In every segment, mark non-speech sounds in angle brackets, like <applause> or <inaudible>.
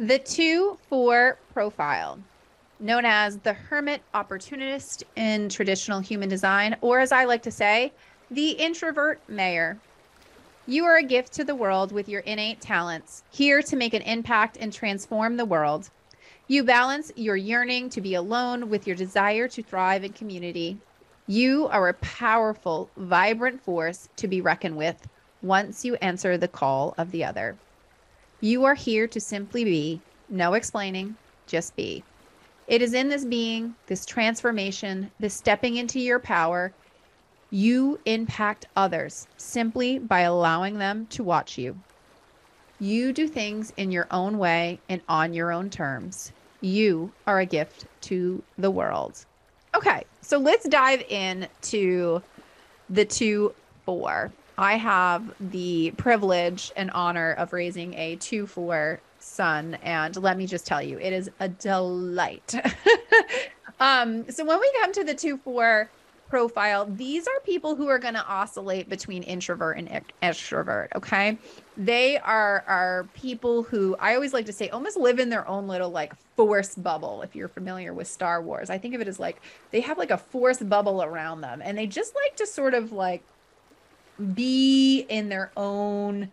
The 2 4 profile, known as the hermit opportunist in traditional human design, or as I like to say, the introvert mayor. You are a gift to the world with your innate talents, here to make an impact and transform the world. You balance your yearning to be alone with your desire to thrive in community. You are a powerful, vibrant force to be reckoned with once you answer the call of the other. You are here to simply be, no explaining, just be. It is in this being, this transformation, this stepping into your power, you impact others simply by allowing them to watch you. You do things in your own way and on your own terms. You are a gift to the world. Okay, so let's dive in to the two four. I have the privilege and honor of raising a two four son, and let me just tell you, it is a delight. <laughs> um, so when we come to the two four profile, these are people who are going to oscillate between introvert and extrovert. Okay. They are, are people who I always like to say almost live in their own little like force bubble. If you're familiar with Star Wars, I think of it as like they have like a force bubble around them and they just like to sort of like be in their own,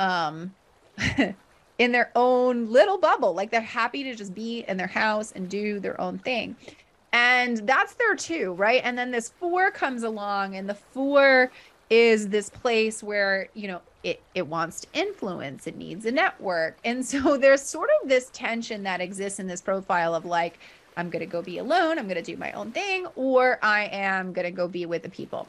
um, <laughs> in their own little bubble. Like they're happy to just be in their house and do their own thing. And that's their two, right? And then this four comes along, and the four is this place where, you know, it, it wants to influence, it needs a network. And so <laughs> there's sort of this tension that exists in this profile of like, I'm going to go be alone, I'm going to do my own thing, or I am going to go be with the people.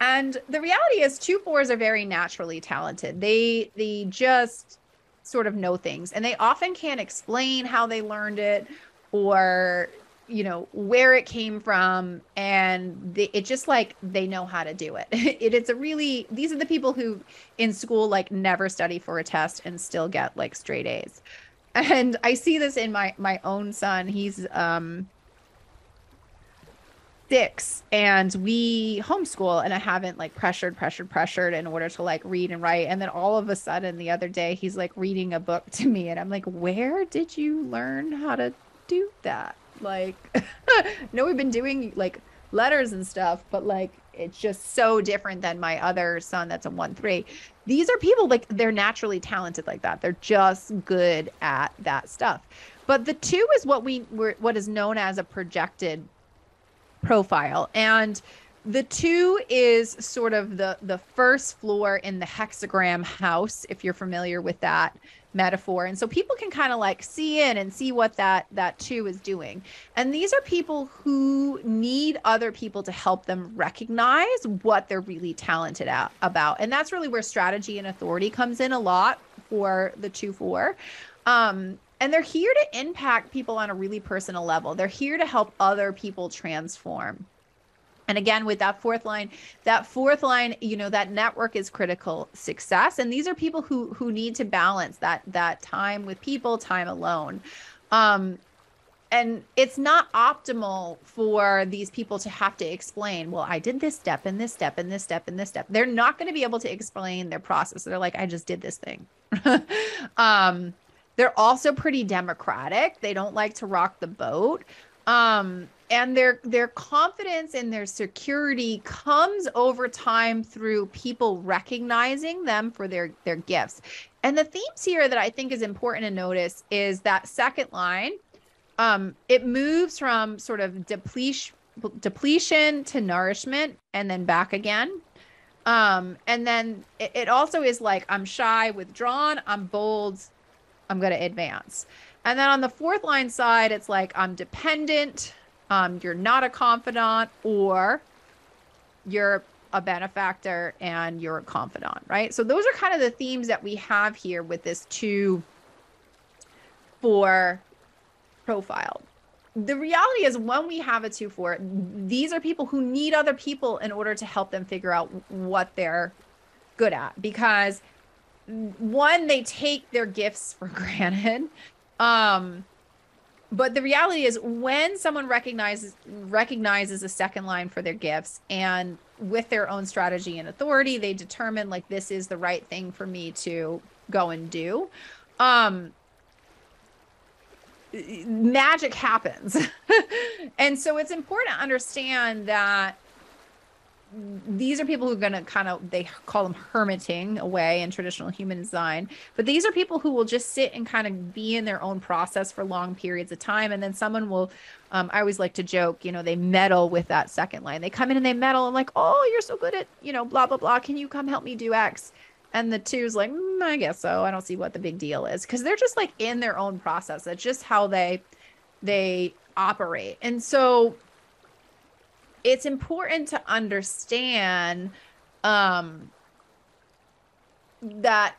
And the reality is two fours are very naturally talented. They they just sort of know things and they often can't explain how they learned it or you know where it came from and they, it just like they know how to do it. <laughs> it it's a really these are the people who in school like never study for a test and still get like straight a's and i see this in my my own son he's um six and we homeschool and i haven't like pressured pressured pressured in order to like read and write and then all of a sudden the other day he's like reading a book to me and i'm like where did you learn how to do that like, <laughs> no, we've been doing like letters and stuff, but like it's just so different than my other son that's a one three. These are people like they're naturally talented like that. They're just good at that stuff. But the two is what we were what is known as a projected profile. And the two is sort of the the first floor in the hexagram house if you're familiar with that metaphor. And so people can kind of like see in and see what that that two is doing. And these are people who need other people to help them recognize what they're really talented at, about. And that's really where strategy and authority comes in a lot for the two four. Um and they're here to impact people on a really personal level they're here to help other people transform and again, with that fourth line, that fourth line, you know, that network is critical success. And these are people who who need to balance that that time with people, time alone. Um, and it's not optimal for these people to have to explain, well, I did this step and this step and this step and this step. They're not going to be able to explain their process. They're like, I just did this thing. <laughs> um, they're also pretty democratic. They don't like to rock the boat. Um, and their their confidence and their security comes over time through people recognizing them for their their gifts and the themes here that i think is important to notice is that second line um it moves from sort of depletion depletion to nourishment and then back again um and then it, it also is like i'm shy withdrawn i'm bold i'm going to advance and then on the fourth line side it's like i'm dependent um, you're not a confidant or you're a benefactor and you're a confidant, right? So those are kind of the themes that we have here with this two four profile. The reality is when we have a two four, these are people who need other people in order to help them figure out what they're good at because one, they take their gifts for <laughs> granted. Um, but the reality is when someone recognizes recognizes a second line for their gifts and with their own strategy and authority they determine like this is the right thing for me to go and do um magic happens. <laughs> and so it's important to understand that these are people who are going to kind of they call them hermiting away in traditional human design but these are people who will just sit and kind of be in their own process for long periods of time and then someone will um, i always like to joke you know they meddle with that second line. They come in and they meddle. And like oh you're so good at you know blah blah blah. Can you come help me do x? And the two's like mm, i guess so. I don't see what the big deal is. Because they're just like in their own process. That's just how they they operate. And so it's important to understand um that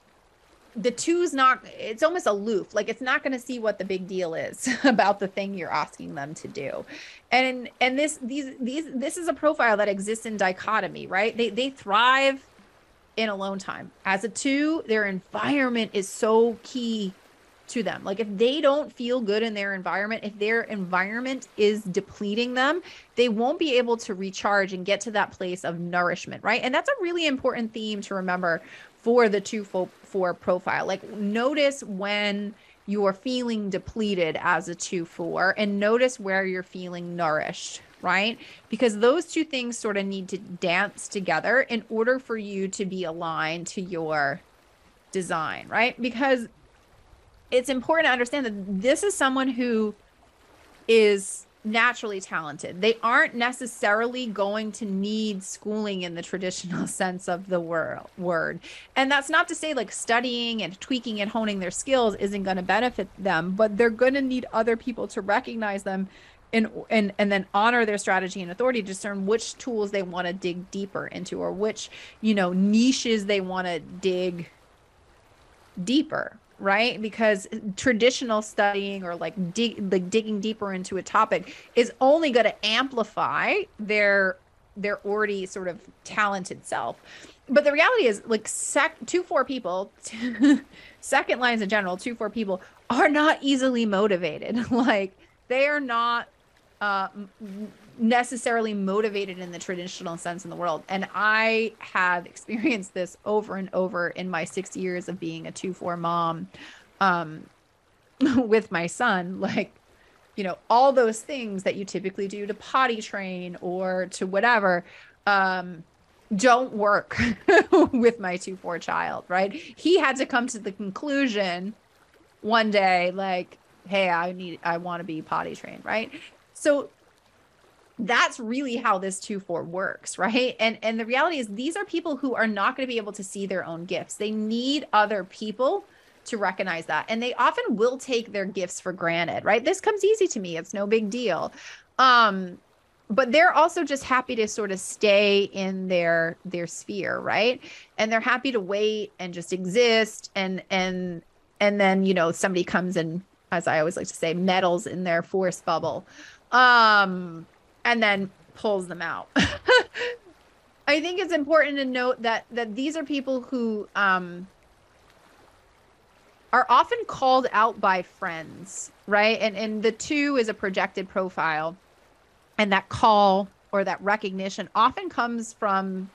the two's not it's almost aloof. Like it's not going to see what the big deal is <laughs> about the thing you're asking them to do. And and this these these this is a profile that exists in dichotomy right? They they thrive in alone time. As a two their environment is so key to them. Like if they don't feel good in their environment, if their environment is depleting them, they won't be able to recharge and get to that place of nourishment, right? And that's a really important theme to remember for the 2 4 profile. Like notice when you're feeling depleted as a 2 4 and notice where you're feeling nourished, right? Because those two things sort of need to dance together in order for you to be aligned to your design, right? Because it's important to understand that this is someone who is naturally talented. They aren't necessarily going to need schooling in the traditional <laughs> sense of the word. And that's not to say like studying and tweaking and honing their skills isn't going to benefit them, but they're going to need other people to recognize them and and and then honor their strategy and authority to discern which tools they want to dig deeper into or which, you know, niches they want to dig deeper right? Because traditional studying or like dig like digging deeper into a topic is only going to amplify their their already sort of talented self. But the reality is like sec two four people <laughs> second lines in general two four people are not easily motivated. <laughs> Like they are not uh necessarily motivated in the traditional sense in the world. And I have experienced this over and over in my six years of being a two four mom um, <laughs> with my son. Like, you know, all those things that you typically do to potty train or to whatever um, don't work <laughs> with my two four child, right? He had to come to the conclusion one day, like, hey, I need, I want to be potty trained, right? So that's really how this 2-4 works right? And and the reality is these are people who are not going to be able to see their own gifts. They need other people to recognize that. And they often will take their gifts for granted right? This comes easy to me. It's no big deal. Um but they're also just happy to sort of stay in their their sphere right? And they're happy to wait and just exist. And and and then you know somebody comes and as i always like to say meddles in their force bubble. Um and then pulls them out. <laughs> I think it's important to note that that these are people who um, are often called out by friends, right? And and the two is a projected profile, and that call or that recognition often comes from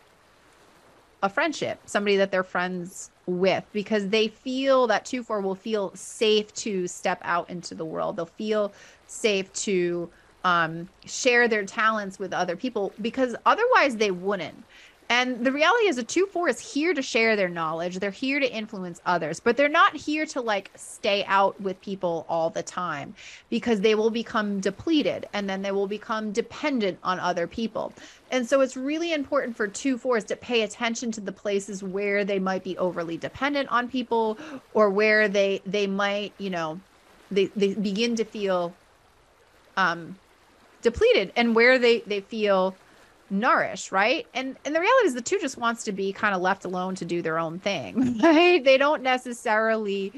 a friendship, somebody that they're friends with, because they feel that two four will feel safe to step out into the world. They'll feel safe to um, share their talents with other people because otherwise they wouldn't. And the reality is, a 2 4 is here to share their knowledge. They're here to influence others, but they're not here to like stay out with people all the time because they will become depleted and then they will become dependent on other people. And so it's really important for 2 4s to pay attention to the places where they might be overly dependent on people or where they they might, you know, they, they begin to feel um depleted and where they they feel nourished right? And and the reality is the two just wants to be kind of left alone to do their own thing <laughs> right? They don't necessarily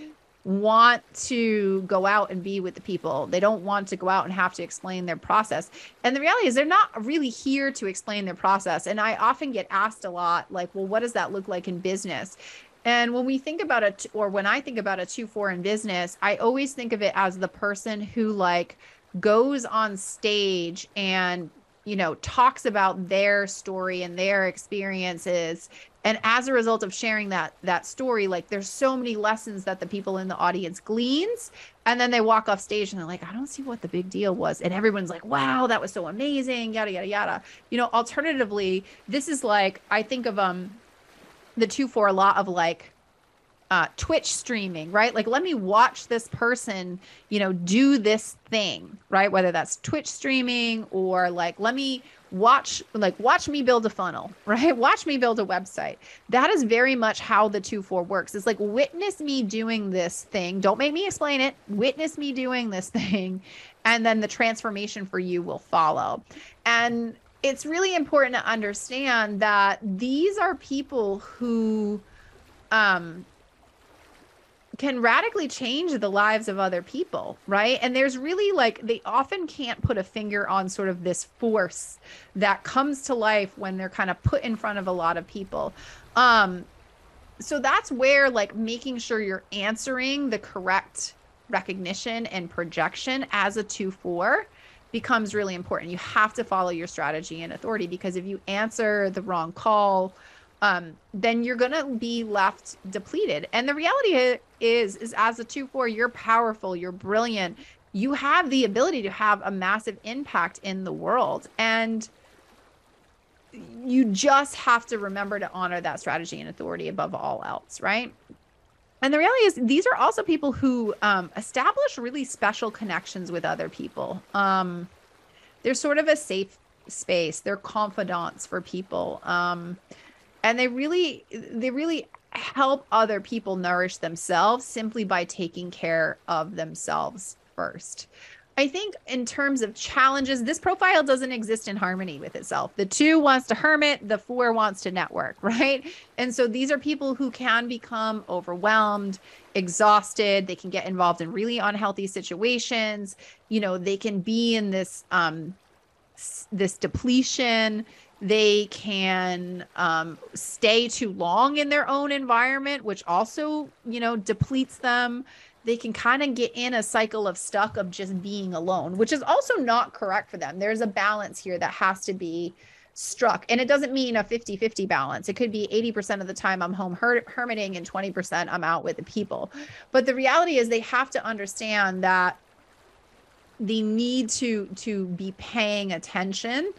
want to go out and be with the people. They don't want to go out and have to explain their process. And the reality is they're not really here to explain their process. And i often get asked a lot like well what does that look like in business? And when we think about it or when i think about a 2-4 in business i always think of it as the person who like goes on stage and you know talks about their story and their experiences. And as a result of sharing that that story like there's so many lessons that the people in the audience gleans. And then they walk off stage and they're like i don't see what the big deal was. And everyone's like wow that was so amazing yada yada yada. You know alternatively this is like i think of um the two for a lot of like uh, Twitch streaming, right? Like, let me watch this person, you know, do this thing, right? Whether that's Twitch streaming or like, let me watch, like, watch me build a funnel, <laughs> right? Watch me build a website. That is very much how the 2 4 works. It's like, witness me doing this thing. Don't make me explain it. Witness me doing this <laughs> thing. And then the transformation for you will follow. And it's really important to understand that these are people who, um, can radically change the lives of other people, right? And there's really like they often can't put a finger on sort of this force that comes to life when they're kind of put in front of a lot of people. Um so that's where like making sure you're answering the correct recognition and projection as a 2-4 becomes really important. You have to follow your strategy and authority because if you answer the wrong call, um, then you're to be left depleted. And the reality is, is as a 2 4, you're powerful, you're brilliant, you have the ability to have a massive impact in the world. And you just have to remember to honor that strategy and authority above all else, right? And the reality is, these are also people who um, establish really special connections with other people. Um, they're sort of a safe space. They're confidants for people. Um, and they really they really help other people nourish themselves simply by taking care of themselves first. I think in terms of challenges, this profile doesn't exist in harmony with itself. The two wants to hermit, the four wants to network, <laughs> right? And so these are people who can become overwhelmed, exhausted. They can get involved in really unhealthy situations. You know, they can be in this um, this depletion they can um, stay too long in their own environment which also you know depletes them. They can kind of get in a cycle of stuck of just being alone which is also not correct for them. There's a balance here that has to be struck and it doesn't mean a 50-50 balance. It could be 80% of the time i'm home her- hermiting and 20% i'm out with the people. But the reality is they have to understand that the need to to be paying attention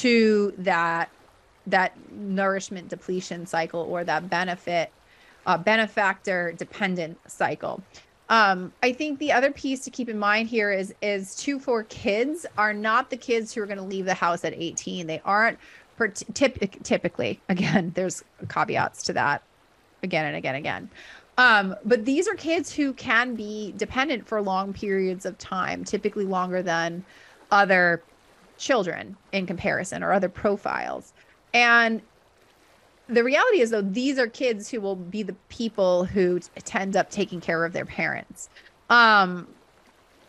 to that that nourishment depletion cycle or that benefit uh, benefactor dependent cycle um, I think the other piece to keep in mind here is is two four kids are not the kids who are going to leave the house at 18. They aren't per- typ- typically. Again, <laughs> there's caveats to that. Again and again, again. Um, but these are kids who can be dependent for long periods of time, typically longer than other children in comparison or other profiles. And the reality is though these are kids who will be the people who end up taking care of their parents. Um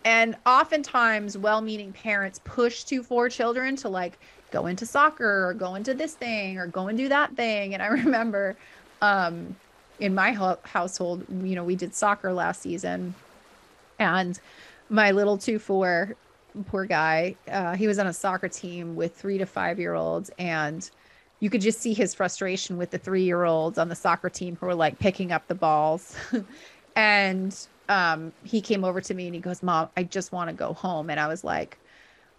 and oftentimes well-meaning parents push two, four children to like go into soccer or go into this thing or go and do that thing. And i <laughs> remember um in my ho- household you know we did soccer last season. And my little two four poor guy. Uh, he was on a soccer team with three to five year olds, and you could just see his frustration with the three year olds on the soccer team who were like picking up the balls. <laughs> and um, he came over to me and he goes, Mom, I just want to go home. And I was like,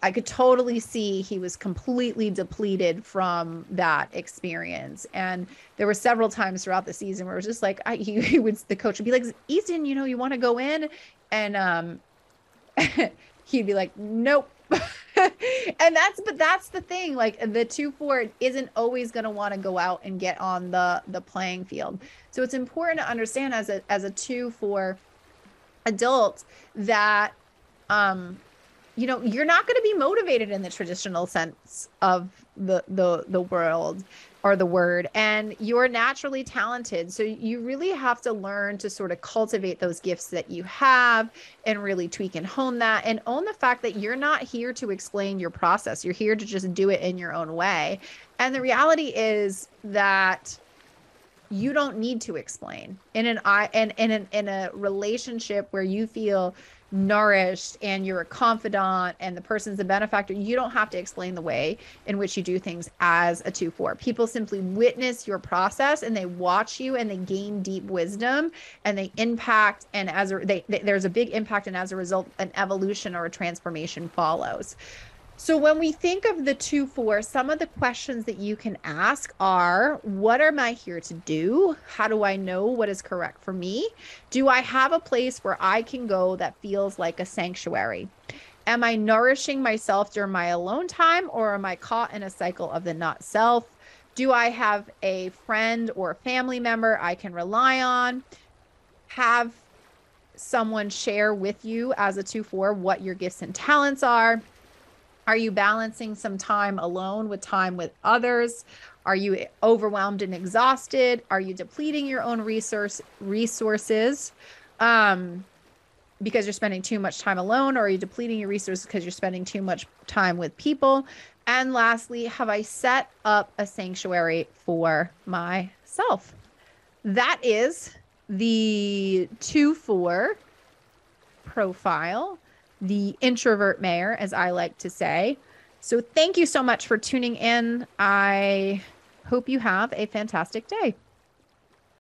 I could totally see he was completely depleted from that experience. And there were several times throughout the season where it was just like, I, <laughs> he, he would, the coach would be like, Easton, you know, you want to go in? And um, <laughs> he'd be like, nope. <laughs> and that's but that's the thing like the 2-4 isn't always going to want to go out and get on the the playing field so it's important to understand as a as a 2-4 adult that um you know you're not going to be motivated in the traditional sense of the the the world or the word and you're naturally talented. So you really have to learn to sort of cultivate those gifts that you have and really tweak and hone that and own the fact that you're not here to explain your process. You're here to just do it in your own way. And the reality is that you don't need to explain. In an i in, in, in a relationship where you feel nourished and you're a confidant and the person's a benefactor, you don't have to explain the way in which you do things as a 2 4. People simply witness your process and they watch you and they gain deep wisdom and they impact. And as a, they, they, there's a big impact, and as a result, an evolution or a transformation follows. So when we think of the 2 4, some of the questions that you can ask are what am I here to do? How do I know what is correct for me? Do I have a place where I can go that feels like a sanctuary? Am I nourishing myself during my alone time or am I caught in a cycle of the not self? Do I have a friend or family member I can rely on? Have someone share with you as a 2 4 what your gifts and talents are? Are you balancing some time alone with time with others? Are you overwhelmed and exhausted? Are you depleting your own resource resources um, because you're spending too much time alone, or are you depleting your resources because you're spending too much time with people? And lastly, have I set up a sanctuary for myself? That is the two four profile the introvert mayor, as I like to say. So thank you so much for tuning in. I hope you have a fantastic day.